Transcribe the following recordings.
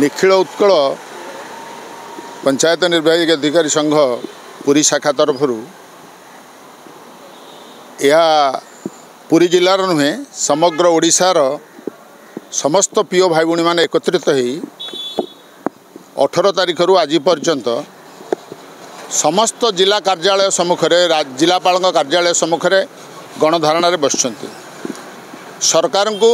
ନିଖିଳ ଉତ୍କଳ ପଞ୍ଚାୟତ ନିର୍ବାହୀ ଅଧିକାରୀ ସଂଘ ପୁରୀ ଶାଖା ତରଫରୁ ଏହା ପୁରୀ ଜିଲ୍ଲାର ନୁହେଁ ସମଗ୍ର ଓଡ଼ିଶାର ସମସ୍ତ ପ୍ରିୟ ଭାଇ ଭଉଣୀମାନେ ଏକତ୍ରିତ ହୋଇ ଅଠର ତାରିଖରୁ ଆଜି ପର୍ଯ୍ୟନ୍ତ ସମସ୍ତ ଜିଲ୍ଲା କାର୍ଯ୍ୟାଳୟ ସମ୍ମୁଖରେ ଜିଲ୍ଲାପାଳଙ୍କ କାର୍ଯ୍ୟାଳୟ ସମ୍ମୁଖରେ ଗଣଧାରଣାରେ ବସିଛନ୍ତି। ସରକାରଙ୍କୁ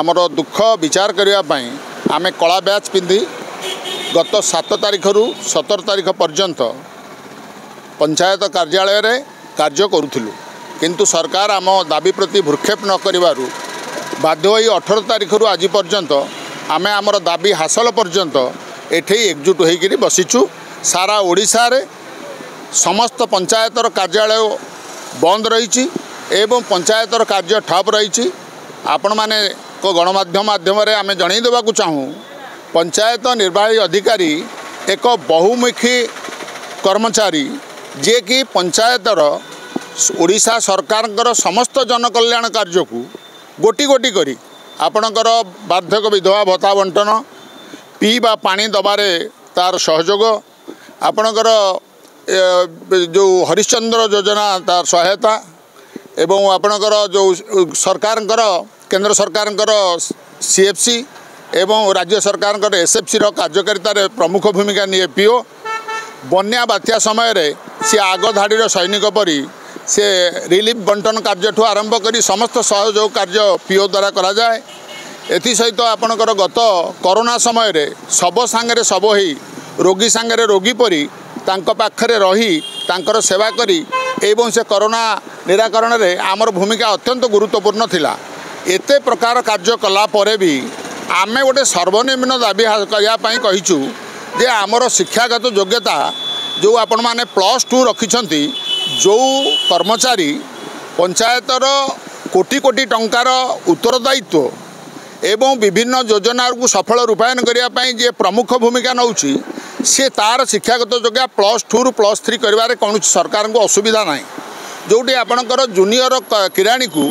ଆମର ଦୁଃଖ ବିଚାର କରିବା ପାଇଁ ଆମେ କଳା ବ୍ୟାଚ୍ ପିନ୍ଧି ଗତ ସାତ ତାରିଖରୁ ସତର ତାରିଖ ପର୍ଯ୍ୟନ୍ତ ପଞ୍ଚାୟତ କାର୍ଯ୍ୟାଳୟରେ କାର୍ଯ୍ୟ କରୁଥିଲୁ। କିନ୍ତୁ ସରକାର ଆମ ଦାବି ପ୍ରତି ଭୃକ୍ଷେପ ନ କରିବାରୁ ବାଧ୍ୟ ହୋଇ ଅଠର ତାରିଖରୁ ଆଜି ପର୍ଯ୍ୟନ୍ତ ଆମେ ଆମର ଦାବି ହାସଲ ପର୍ଯ୍ୟନ୍ତ ଏଠି ଏକଜୁଟ ହୋଇକରି ବସିଛୁ। ସାରା ଓଡ଼ିଶାରେ ସମସ୍ତ ପଞ୍ଚାୟତର କାର୍ଯ୍ୟାଳୟ ବନ୍ଦ ରହିଛି ଏବଂ ପଞ୍ଚାୟତର କାର୍ଯ୍ୟ ଠପ୍ ରହିଛି। ଆପଣମାନେ ଗଣମାଧ୍ୟମ ମାଧ୍ୟମରେ ଆମେ ଜଣାଇ ଦେବାକୁ ଚାହୁଁ ପଞ୍ଚାୟତ ନିର୍ବାହୀ ଅଧିକାରୀ ଏକ ବହୁମୁଖୀ କର୍ମଚାରୀ ଯିଏକି ପଞ୍ଚାୟତର ଓଡ଼ିଶା ସରକାରଙ୍କର ସମସ୍ତ ଜନକଲ୍ୟାଣ କାର୍ଯ୍ୟକୁ ଗୋଟି ଗୋଟି କରି ଆପଣଙ୍କର ବାର୍ଦ୍ଧକ୍ୟ ବିଧବା ଭତ୍ତା ବଣ୍ଟନ ପିଇବା ପାଣି ଦେବାରେ ତା'ର ସହଯୋଗ ଆପଣଙ୍କର ଯେଉଁ ହରିଶ୍ଚନ୍ଦ୍ର ଯୋଜନା ତା'ର ସହାୟତା ଏବଂ ଆପଣଙ୍କର ଯେଉଁ ସରକାରଙ୍କର କେନ୍ଦ୍ର ସରକାରଙ୍କର ସି ଏଫ୍ ସି ଏବଂ ରାଜ୍ୟ ସରକାରଙ୍କର ଏସ୍ଏଫ୍ସିର କାର୍ଯ୍ୟକାରିତାରେ ପ୍ରମୁଖ ଭୂମିକା ନିଏ ପିଓ। ବନ୍ୟା ବାତ୍ୟା ସମୟରେ ସେ ଆଗ ଧାଡ଼ିର ସୈନିକ ପରି ସେ ରିଲିଫ୍ ବଣ୍ଟନ କାର୍ଯ୍ୟଠୁ ଆରମ୍ଭ କରି ସମସ୍ତ ସହଯୋଗ କାର୍ଯ୍ୟ ପିଓ ଦ୍ୱାରା କରାଯାଏ। ଏଥିସହିତ ଆପଣଙ୍କର ଗତ କରୋନା ସମୟରେ ଶବ ସାଙ୍ଗରେ ଶବ ହୋଇ ରୋଗୀ ସାଙ୍ଗରେ ରୋଗୀ ପରି ତାଙ୍କ ପାଖରେ ରହି ତାଙ୍କର ସେବା କରି ଏବଂ ସେ କରୋନା ନିରାକରଣରେ ଆମର ଭୂମିକା ଅତ୍ୟନ୍ତ ଗୁରୁତ୍ୱପୂର୍ଣ୍ଣ ଥିଲା। ଏତେ ପ୍ରକାର କାର୍ଯ୍ୟ କଲା ପରେ ବି ଆମେ ଗୋଟେ ସର୍ବନିମ୍ନ ଦାବି କରିବା ପାଇଁ କହିଛୁ ଯେ ଆମର ଶିକ୍ଷାଗତ ଯୋଗ୍ୟତା ଯେଉଁ ଆପଣମାନେ ପ୍ଲସ୍ ଟୁ ରଖିଛନ୍ତି ଯେଉଁ କର୍ମଚାରୀ ପଞ୍ଚାୟତର କୋଟି କୋଟି ଟଙ୍କାର ଉତ୍ତରଦାୟିତ୍ୱ ଏବଂ ବିଭିନ୍ନ ଯୋଜନାକୁ ସଫଳ ରୂପାୟନ କରିବା ପାଇଁ ଯିଏ ପ୍ରମୁଖ ଭୂମିକା ନେଉଛି ସିଏ ତା'ର ଶିକ୍ଷାଗତ ଯୋଗ୍ୟ ପ୍ଲସ୍ ଟୁରୁ ପ୍ଲସ୍ ଥ୍ରୀ କରିବାରେ କୌଣସି ସରକାରଙ୍କୁ ଅସୁବିଧା ନାହିଁ। ଯେଉଁଠି ଆପଣଙ୍କର ଜୁନିୟର କିରାଣୀକୁ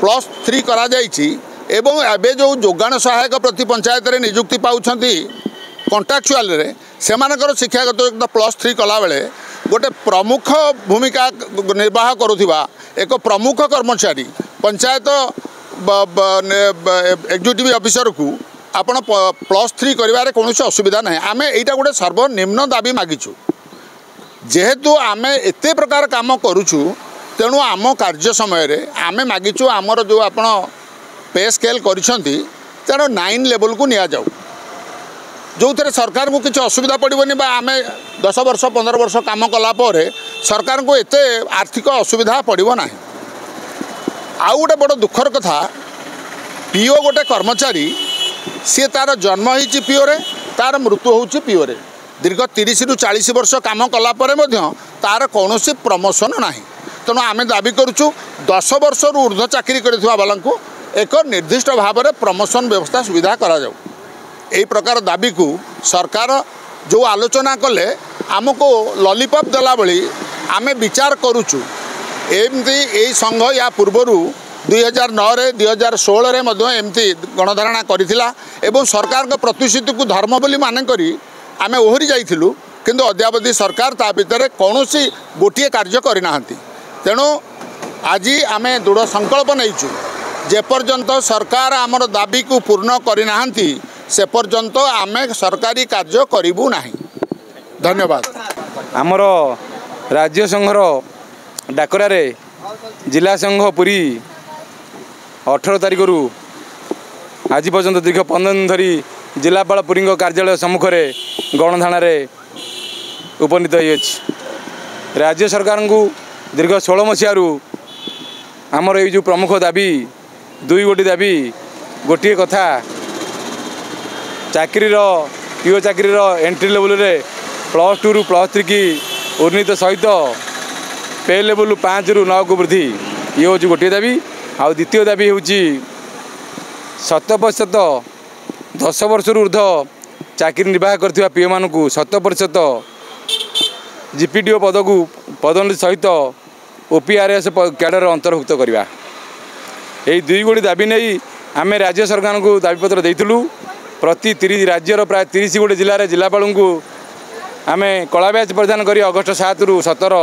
ପ୍ଲସ୍ ଥ୍ରୀ କରାଯାଇଛି ଏବଂ ଏବେ ଯେଉଁ ଯୋଗାଣ ସହାୟକ ପ୍ରତି ପଞ୍ଚାୟତରେ ନିଯୁକ୍ତି ପାଉଛନ୍ତି କଣ୍ଟ୍ରାକ୍ଚୁଆଲରେ ସେମାନଙ୍କର ଶିକ୍ଷାଗତ ପ୍ଲସ୍ ଥ୍ରୀ କଲାବେଳେ ଗୋଟେ ପ୍ରମୁଖ ଭୂମିକା ନିର୍ବାହ କରୁଥିବା ଏକ ପ୍ରମୁଖ କର୍ମଚାରୀ ପଞ୍ଚାୟତ ଏକ୍ଜିକ୍ୟୁଟିଭ୍ ଅଫିସରକୁ ଆପଣ ପ୍ଲସ୍ ଥ୍ରୀ କରିବାରେ କୌଣସି ଅସୁବିଧା ନାହିଁ। ଆମେ ଏଇଟା ଗୋଟେ ସର୍ବନିମ୍ନ ଦାବି ମାଗିଛୁ। ଯେହେତୁ ଆମେ ଏତେ ପ୍ରକାର କାମ କରୁଛୁ ତେଣୁ ଆମ କାର୍ଯ୍ୟ ସମୟରେ ଆମେ ମାଗିଛୁ ଆମର ଯେଉଁ ଆପଣ ପେ ସ୍କେଲ୍ କରିଛନ୍ତି ତେଣୁ ନାଇନ୍ ଲେବୁଲ୍କୁ ନିଆଯାଉ। ଯେଉଁଥିରେ ସରକାରଙ୍କୁ କିଛି ଅସୁବିଧା ପଡ଼ିବନି ବା ଆମେ ଦଶ ବର୍ଷ ପନ୍ଦର ବର୍ଷ କାମ କଲା ପରେ ସରକାରଙ୍କୁ ଏତେ ଆର୍ଥିକ ଅସୁବିଧା ପଡ଼ିବ ନାହିଁ। ଆଉ ଗୋଟେ ବଡ଼ ଦୁଃଖର କଥା ପିଓ ଗୋଟେ କର୍ମଚାରୀ ସିଏ ତା'ର ଜନ୍ମ ହେଇଛି ପିଓରେ ତା'ର ମୃତ୍ୟୁ ହେଉଛି ପିଓରେ। ଦୀର୍ଘ ତିରିଶରୁ ଚାଳିଶ ବର୍ଷ କାମ କଲା ପରେ ମଧ୍ୟ ତା'ର କୌଣସି ପ୍ରମୋସନ୍ ନାହିଁ। ତେଣୁ ଆମେ ଦାବି କରୁଛୁ ଦଶ ବର୍ଷରୁ ଉର୍ଦ୍ଧ୍ୱ ଚାକିରି କରିଥିବା ବାଲାଙ୍କୁ ଏକ ନିର୍ଦ୍ଦିଷ୍ଟ ଭାବରେ ପ୍ରମୋସନ୍ ବ୍ୟବସ୍ଥା ସୁବିଧା କରାଯାଉ। ଏହି ପ୍ରକାର ଦାବିକୁ ସରକାର ଯେଉଁ ଆଲୋଚନା କଲେ ଆମକୁ ଲଲିପପ୍ ଦେଲାଭଳି ଆମେ ବିଚାର କରୁଛୁ। ଏମିତି ଏଇ ସଂଘ ୟା ପୂର୍ବରୁ ଦୁଇ ହଜାର ନଅରେ ଦୁଇ ହଜାର ଷୋହଳରେ ମଧ୍ୟ ଏମିତି ଗଣଧାରଣା କରିଥିଲା ଏବଂ ସରକାରଙ୍କ ପ୍ରତିଶ୍ରୁତିକୁ ଧର୍ମ ବୋଲି ମାନେ କରି ଆମେ ଓହରି ଯାଇଥିଲୁ କିନ୍ତୁ ଅଦ୍ୟାବଧି ସରକାର ତା ଭିତରେ କୌଣସି ଗୋଟିଏ କାର୍ଯ୍ୟ କରିନାହାନ୍ତି। ତେଣୁ ଆଜି ଆମେ ଦୃଢ଼ ସଂକଳ୍ପ ନେଇଛୁ। ଯେପର୍ଯ୍ୟନ୍ତ ସରକାର ଆମର ଦାବିକୁ ପୂର୍ଣ୍ଣ କରିନାହାନ୍ତି ସେ ପର୍ଯ୍ୟନ୍ତ ଆମେ ସରକାରୀ କାର୍ଯ୍ୟ କରିବୁ ନାହିଁ। ଧନ୍ୟବାଦ। ଆମର ରାଜ୍ୟ ସଂଘର ଡାକରାରେ ଜିଲ୍ଲା ସଂଘ ପୁରୀ ଅଠର ତାରିଖରୁ ଆଜି ପର୍ଯ୍ୟନ୍ତ ଦୀର୍ଘ ପନ୍ଦର ଦିନ ଧରି ଜିଲ୍ଲାପାଳ ପୁରୀଙ୍କ କାର୍ଯ୍ୟାଳୟ ସମ୍ମୁଖରେ ଗଣଧାରଣାରେ ଉପନୀତ ହୋଇଅଛି। ରାଜ୍ୟ ସରକାରଙ୍କୁ ଦୀର୍ଘ ଷୋହଳ ମସିହାରୁ ଆମର ଏଇ ଯେଉଁ ପ୍ରମୁଖ ଦାବି ଦୁଇ ଗୋଟି ଦାବି ଗୋଟିଏ କଥା ଚାକିରିର ପିଓ ଚାକିରିର ଏଣ୍ଟ୍ରି ଲେବୁଲ୍ରେ ପ୍ଲସ୍ ଟୁରୁ ପ୍ଲସ୍ ଥ୍ରୀ କି ଉନ୍ନୀତ ସହିତ ପେ ଲେବୁଲ୍ ପାଞ୍ଚରୁ ନଅକୁ ବୃଦ୍ଧି ଇଏ ହେଉଛି ଗୋଟିଏ ଦାବି। ଆଉ ଦ୍ୱିତୀୟ ଦାବି ହେଉଛି ଶତ ପ୍ରତିଶତ ଦଶ ବର୍ଷରୁ ଉର୍ଦ୍ଧ୍ୱ ଚାକିରି ନିର୍ବାହ କରିଥିବା ପିଓମାନଙ୍କୁ ଶତ ପ୍ରତିଶତ ଜି ପି ଡି ଓ ପଦକୁ ପଦୋନ୍ନତି ସହିତ ଓ ପି ଆର୍ କ୍ୟାଡ଼ର ଅନ୍ତର୍ଭୁକ୍ତ କରିବା। ଏହି ଦୁଇ ଗୋଟି ଦାବି ନେଇ ଆମେ ରାଜ୍ୟ ସରକାରଙ୍କୁ ଦାବିପତ୍ର ଦେଇଥିଲୁ। ପ୍ରତି ତିରିଶ ରାଜ୍ୟର ପ୍ରାୟ ତିରିଶ ଗୋଟି ଜିଲ୍ଲାରେ ଜିଲ୍ଲାପାଳଙ୍କୁ ଆମେ କଳା ବ୍ୟାଚ୍ ପ୍ରଦାନ କରି ଅଗଷ୍ଟ ସାତରୁ ସତର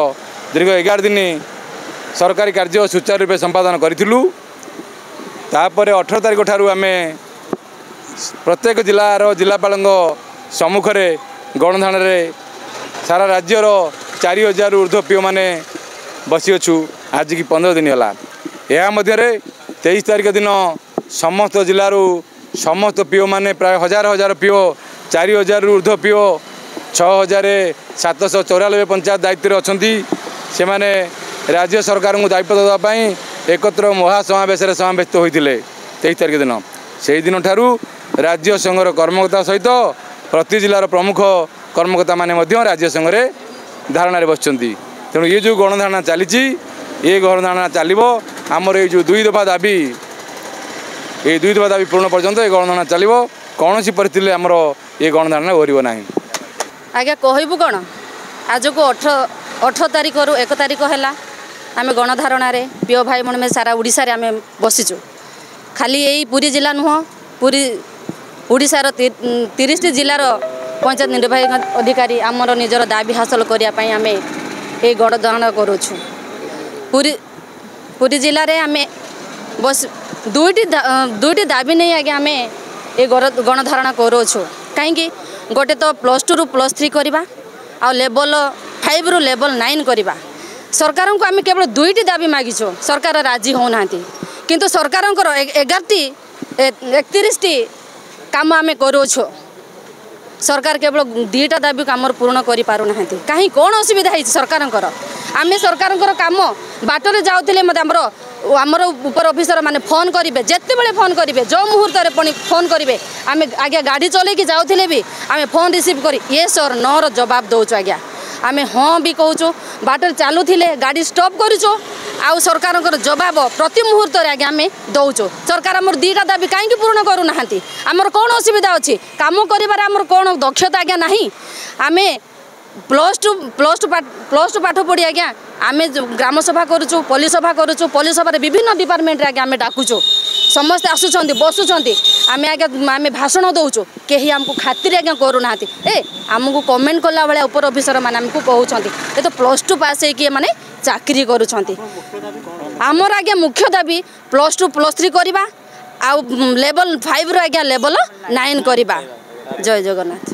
ଦୀର୍ଘ ଏଗାର ଦିନ ସରକାରୀ କାର୍ଯ୍ୟ ସୁଚାରୁ ରୂପେ ସମ୍ପାଦନ କରିଥିଲୁ। ତାପରେ ଅଠର ତାରିଖ ଠାରୁ ଆମେ ପ୍ରତ୍ୟେକ ଜିଲ୍ଲାର ଜିଲ୍ଲାପାଳଙ୍କ ସମ୍ମୁଖରେ ଗଣଧାରଣାରେ ସାରା ରାଜ୍ୟର ଚାରି ହଜାରରୁ ଉର୍ଦ୍ଧ୍ୱ ପିଓମାନେ ବସିଅଛୁ। ଆଜିକି ପନ୍ଦର ଦିନ ହେଲା। ଏହା ମଧ୍ୟରେ ତେଇଶ ତାରିଖ ଦିନ ସମସ୍ତ ଜିଲ୍ଲାରୁ ସମସ୍ତ ପିଓମାନେ ପ୍ରାୟ ହଜାର ହଜାର ପିଓ ଚାରି ହଜାରରୁ ଉର୍ଦ୍ଧ୍ୱ ପିଓ ଛଅ ହଜାର ସାତଶହ ଚଉରାନବେ ପଞ୍ଚାୟତ ଦାୟିତ୍ୱରେ ଅଛନ୍ତି। ସେମାନେ ରାଜ୍ୟ ସରକାରଙ୍କୁ ଦାୟିତ୍ୱ ଦେବା ପାଇଁ ଏକତ୍ର ମହାସମାବେଶରେ ସମାବେଶିତ ହୋଇଥିଲେ ତେଇଶ ତାରିଖ ଦିନ। ସେହିଦିନ ଠାରୁ ରାଜ୍ୟ ସଂଘର କର୍ମକର୍ତ୍ତା ସହିତ ପ୍ରତି ଜିଲ୍ଲାର ପ୍ରମୁଖ କର୍ମକର୍ତ୍ତାମାନେ ମଧ୍ୟ ରାଜ୍ୟ ସଂଘରେ ଧାରଣାରେ ବସିଛନ୍ତି। ତେଣୁ ଏ ଯେଉଁ ଗଣଧାରଣା ଚାଲିଛି ଏ ଗଣଧାରଣା ଚାଲିବ। ଆମର ଏଇ ଯେଉଁ ଦୁଇ ଦଫା ଦାବି ଏଇ ଦୁଇ ଦଫା ଦାବି ପୂରଣ ପର୍ଯ୍ୟନ୍ତ ଏ ଗଣଧାରଣା ଚାଲିବ। କୌଣସି ପରିସ୍ଥିତିରେ ଆମର ଏ ଗଣଧାରଣା ଘରିବ ନାହିଁ। ଆଜ୍ଞା କହିବୁ କ'ଣ? ଆଜକୁ ଅଠ ଅଠର ତାରିଖରୁ ଏକ ତାରିଖ ହେଲା ଆମେ ଗଣଧାରଣାରେ ପ୍ରିୟ ଭାଇ ଭଉଣୀ ସାରା ଓଡ଼ିଶାରେ ଆମେ ବସିଛୁ। ଖାଲି ଏଇ ପୁରୀ ଜିଲ୍ଲା ନୁହଁ ପୁରୀ ଓଡ଼ିଶାର ତିରିଶଟି ଜିଲ୍ଲାର ପଞ୍ଚାୟତ ନିର୍ବାହୀ ଅଧିକାରୀ ଆମର ନିଜର ଦାବି ହାସଲ କରିବା ପାଇଁ ଆମେ ଏଇ ଗଣଧାରଣା କରୁଛୁ। ପୁରୀ ପୁରୀ ଜିଲ୍ଲାରେ ଆମେ ବସି ଦୁଇଟି ଦା- ଦୁଇଟି ଦାବି ନେଇ ଆଜ୍ଞା ଆମେ ଏ ଗଣ- ଗଣଧାରଣା କରୁଅଛୁ କାହିଁକି? ଗୋଟେ ତ ପ୍ଲସ୍ ଟୁରୁ ପ୍ଲସ୍ ଥ୍ରୀ କରିବା ଆଉ ଲେବଲ୍ ଫାଇଭ୍ରୁ ଲେବଲ୍ ନାଇନ୍ କରିବା। ସରକାରଙ୍କୁ ଆମେ କେବଳ ଦୁଇଟି ଦାବି ମାଗିଛୁ ସରକାର ରାଜି ହେଉନାହାନ୍ତି। କିନ୍ତୁ ସରକାରଙ୍କର ଏ- ଏଗାରଟି ଏ- ଏକତିରିଶଟି କାମ ଆମେ କରୁଅଛୁ ସରକାର କେବଳ ଦୁଇଟା ଦାବିକୁ ଆମର ପୂରଣ କରିପାରୁନାହାନ୍ତି କାହିଁ କ'ଣ ଅସୁବିଧା ହେଇଛି ସରକାରଙ୍କର? ଆମେ ସରକାରଙ୍କର କାମ ବାଟରେ ଯାଉଥିଲେ ମଧ୍ୟ ଆମର ଆମର ଉପର ଅଫିସର ମାନେ ଫୋନ୍ କରିବେ ଯେତେବେଳେ ଫୋନ୍ କରିବେ ଯେଉଁ ମୁହୂର୍ତ୍ତରେ ପୁଣି ଫୋନ୍ କରିବେ ଆମେ ଆଜ୍ଞା ଗାଡ଼ି ଚଲେଇକି ଯାଉଥିଲେ ବି ଆମେ ଫୋନ୍ ରିସିଭ୍ କରି ୟେସ୍ ଅର୍ ନୋର ଜବାବ ଦେଉଛୁ ଆଜ୍ଞା। ଆମେ ହଁ ବି କହୁଛୁ ବାଟରେ ଚାଲୁଥିଲେ ଗାଡ଼ି ଷ୍ଟପ୍ କରୁଛୁ ଆଉ ସରକାରଙ୍କର ଜବାବ ପ୍ରତି ମୁହୂର୍ତ୍ତରେ ଆଜ୍ଞା ଆମେ ଦେଉଛୁ ସରକାର ଆମର ଦୁଇଟା ଦାବି କାହିଁକି ପୂରଣ କରୁନାହାନ୍ତି ଆମର କ'ଣ ଅସୁବିଧା ଅଛି କାମ କରିବାରେ ଆମର କ'ଣ ଦକ୍ଷତା ଆଜ୍ଞା ନାହିଁ ଆମେ plus two plus two plus two ପାଠ ପଢ଼ି ଆଜ୍ଞା ଆମେ ଯୋଉ ଗ୍ରାମ ସଭା କରୁଛୁ ପଲ୍ଲୀ ସଭା କରୁଛୁ ପଲ୍ଲୀ ସଭାରେ ବିଭିନ୍ନ ଡିପାର୍ଟମେଣ୍ଟରେ ଆଜ୍ଞା ଆମେ ଡାକୁଛୁ ସମସ୍ତେ ଆସୁଛନ୍ତି ବସୁଛନ୍ତି ଆମେ ଆଜ୍ଞା ଆମେ ଭାଷଣ ଦେଉଛୁ କେହି ଆମକୁ ଖାତିର ଆଜ୍ଞା କରୁନାହାନ୍ତି ଏ ଆମକୁ କମେଣ୍ଟ କଲା ଭଳିଆ ଉପର ଅଫିସର ମାନେ ଆମକୁ କହୁଛନ୍ତି ଏ ତ ପ୍ଲସ୍ ଟୁ ପାସ୍ ହେଇକି ଏମାନେ ଚାକିରି କରୁଛନ୍ତି। ଆମର ଆଜ୍ଞା ମୁଖ୍ୟ ଦାବି ପ୍ଲସ୍ ଟୁ ପ୍ଲସ୍ ଥ୍ରୀ କରିବା। ଆଉ ଲେବଲ୍ ଫାଇଭ୍ରୁ ଆଜ୍ଞା ଲେବଲ୍ ନାଇନ୍ କରିବା। ଜୟ ଜଗନ୍ନାଥ।